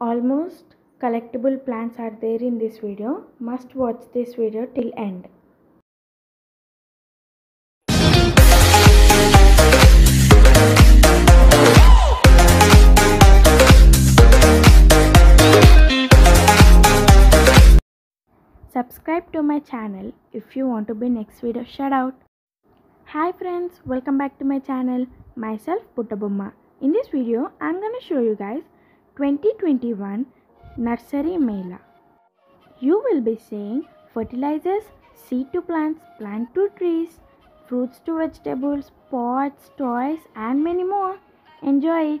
Almost collectible plants are there in this video. Must watch this video till end. Subscribe to my channel if you want to be next video shout out. Hi friends, welcome back to my channel. Myself Puttabomma. In this video, I'm gonna show you guys 2021 Nursery Mela. You will be seeing fertilizers, seed to plants, plant to trees, fruits to vegetables, pots, toys, and many more. Enjoy it.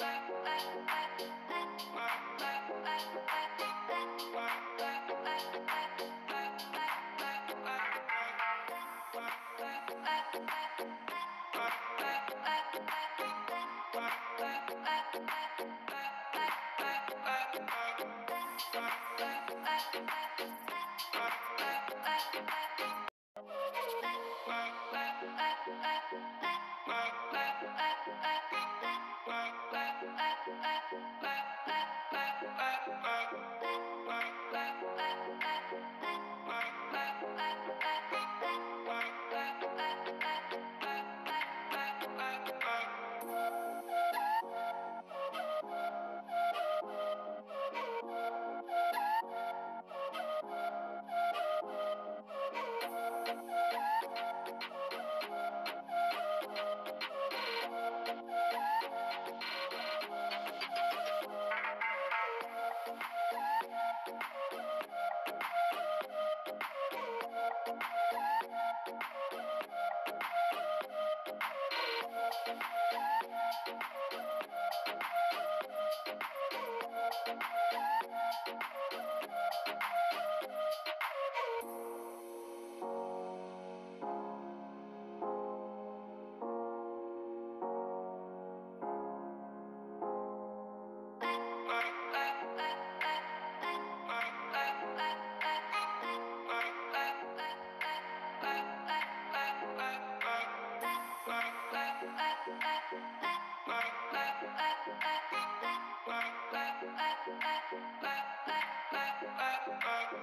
right. Bye.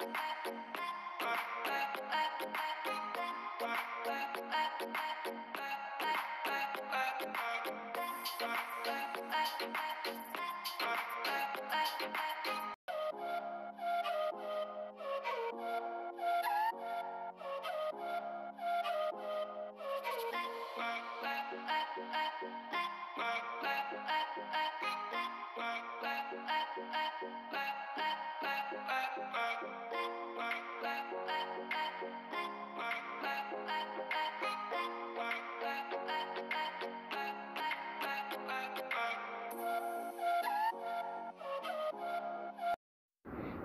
Thank you.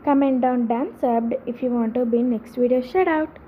Comment down done subbed if you want to be next video shout out.